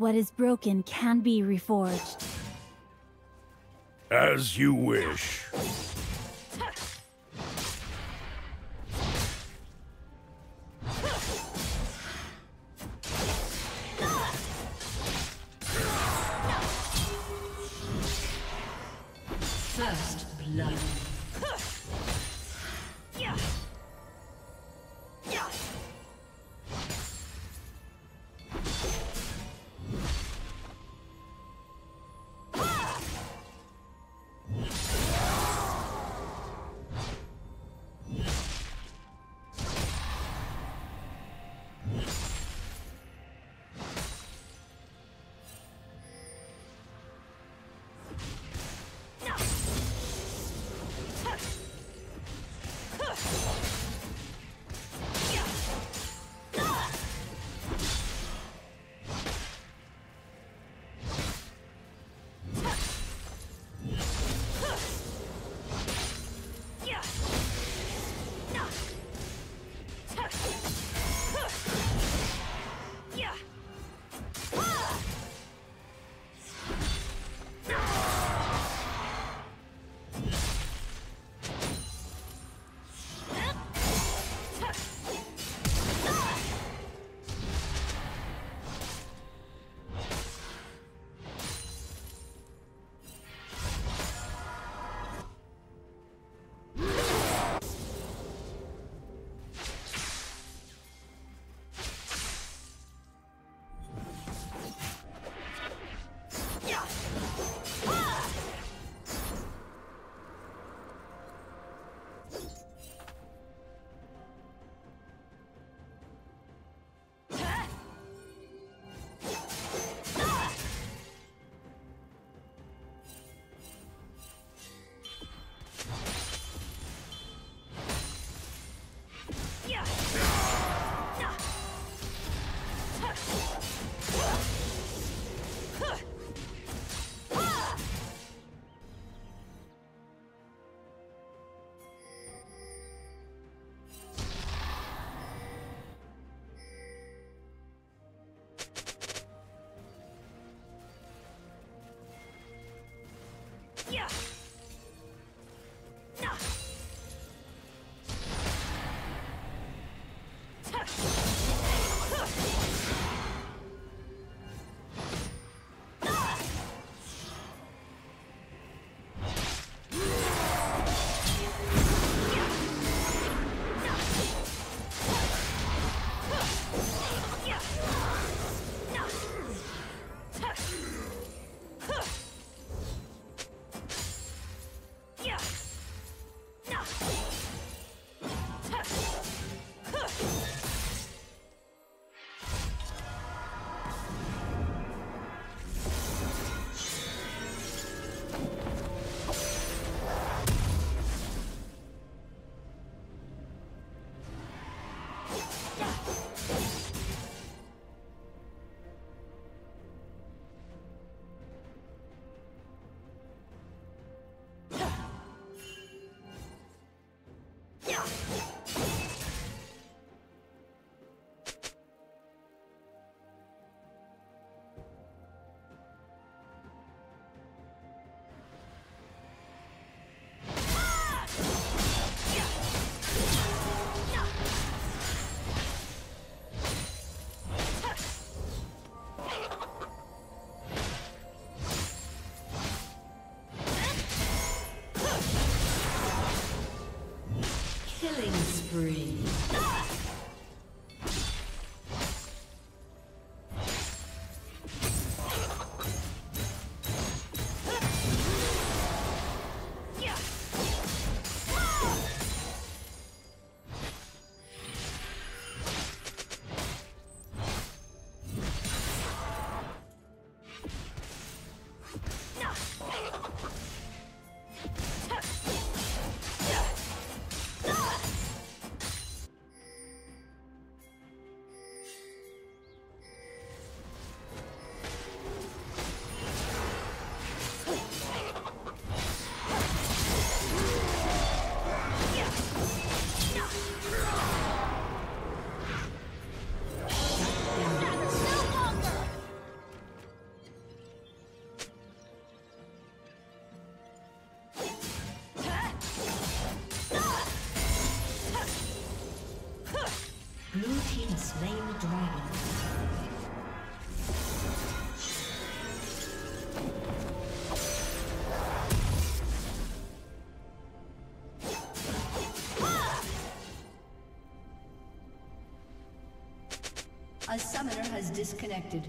What is broken can be reforged. As you wish. Has disconnected.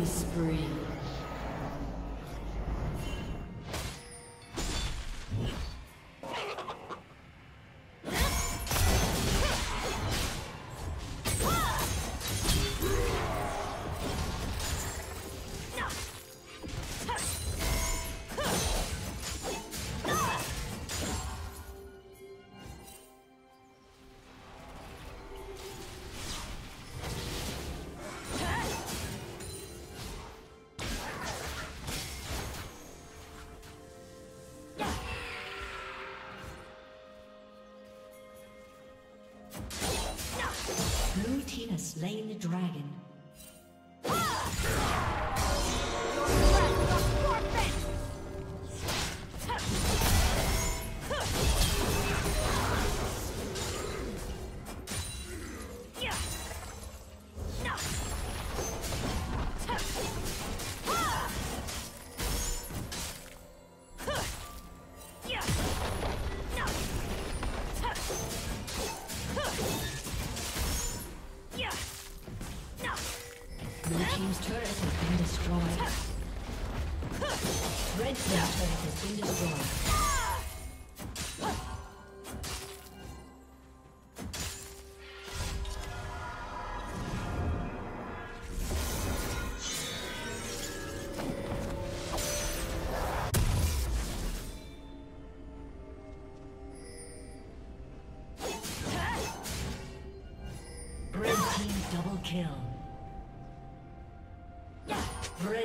Killing spree. Slain the dragon.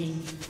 Dominating.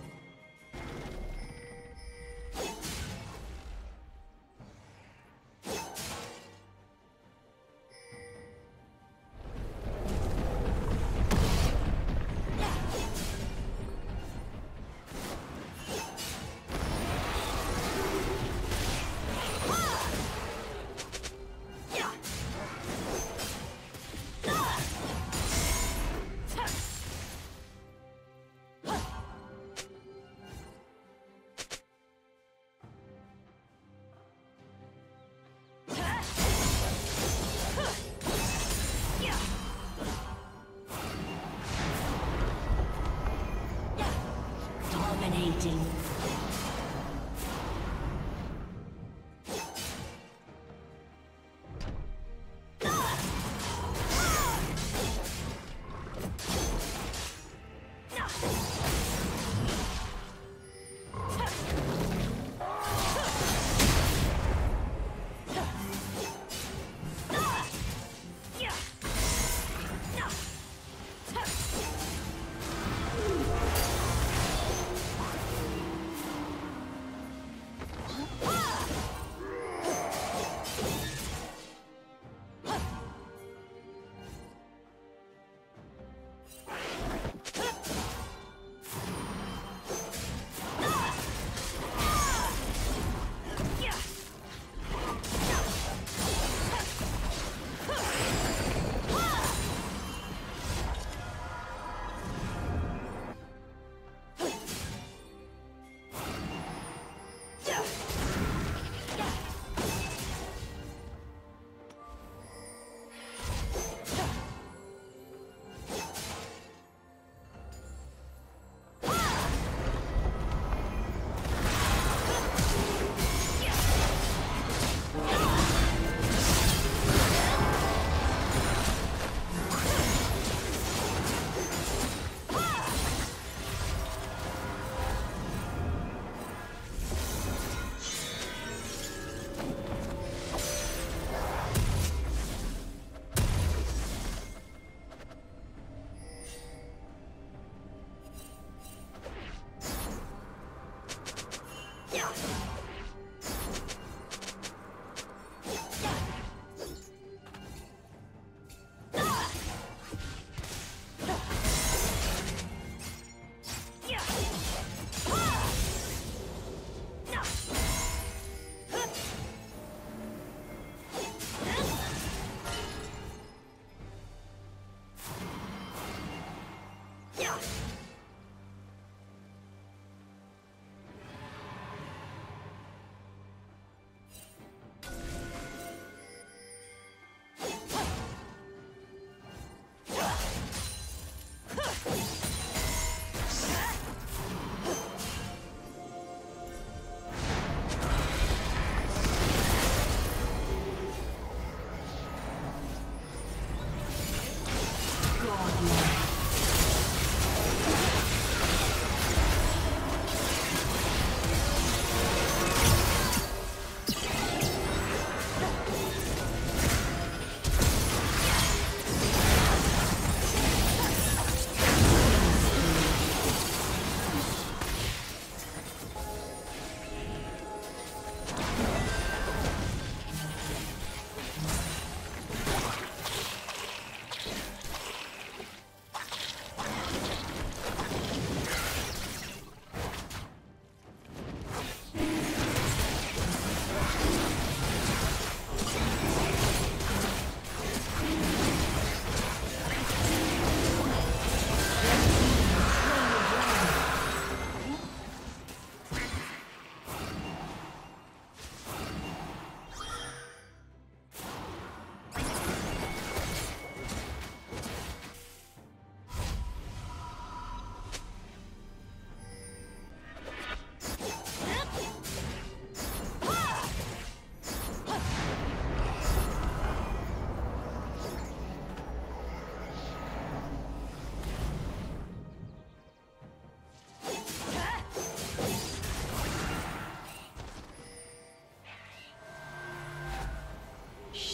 嗯。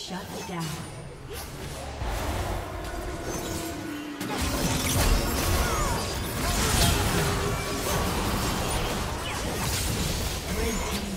Shut down. Red team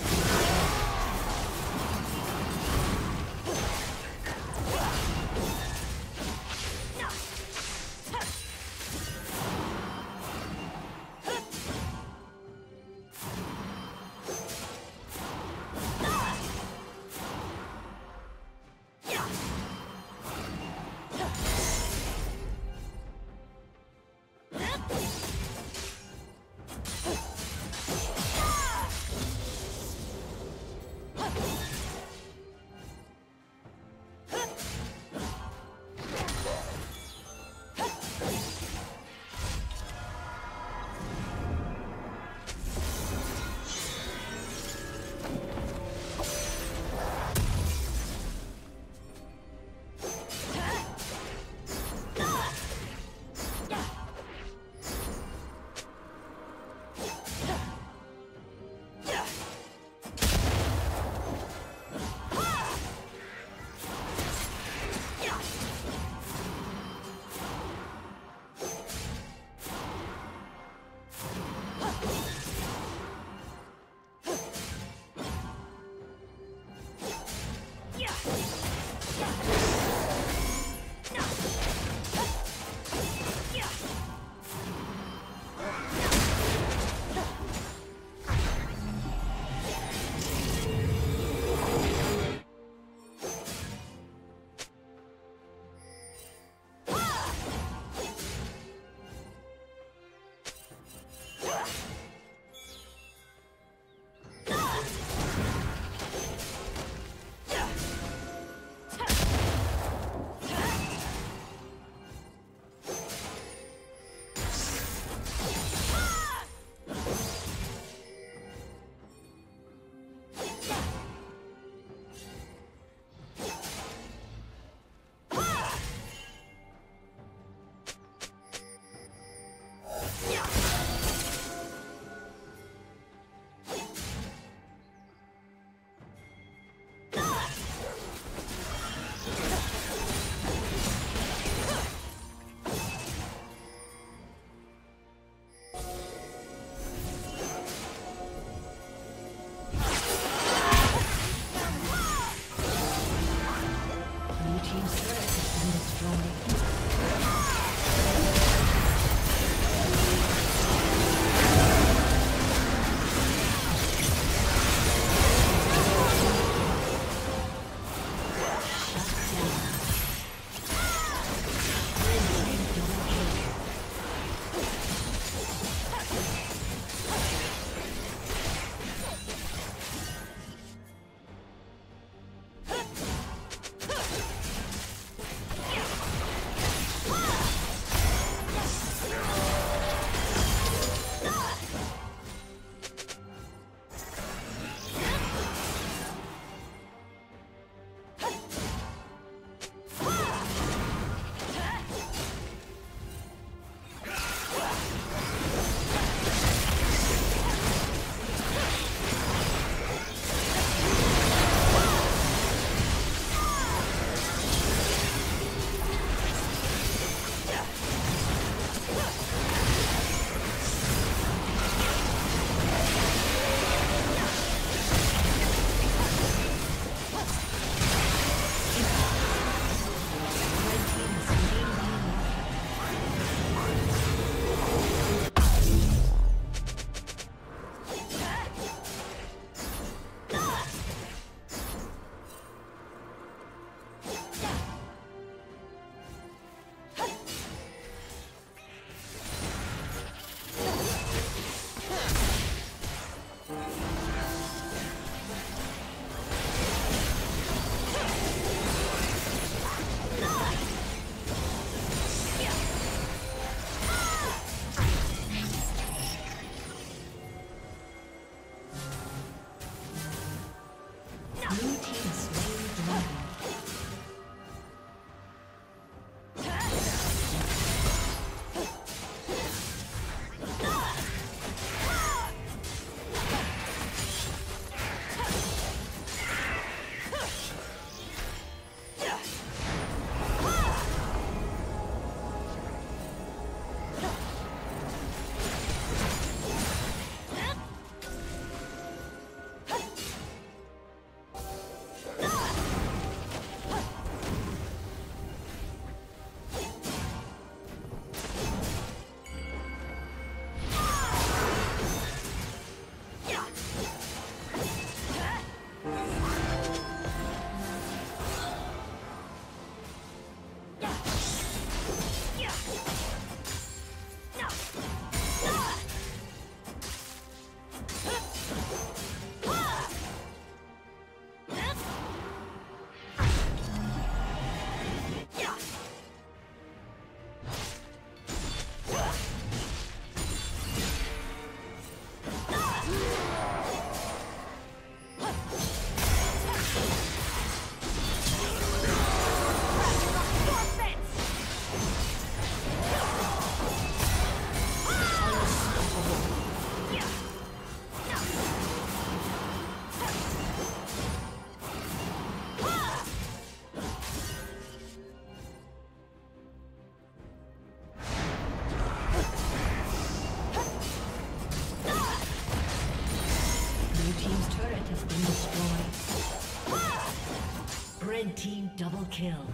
kill.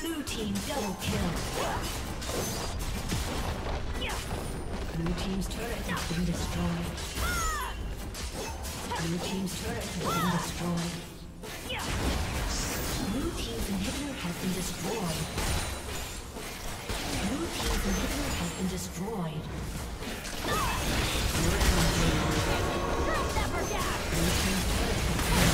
Blue team double kill. Blue team's turret has been destroyed. Blue team's turret has been destroyed. Blue team's inhibitor has been destroyed. Blue team's inhibitor has been destroyed. Rampage.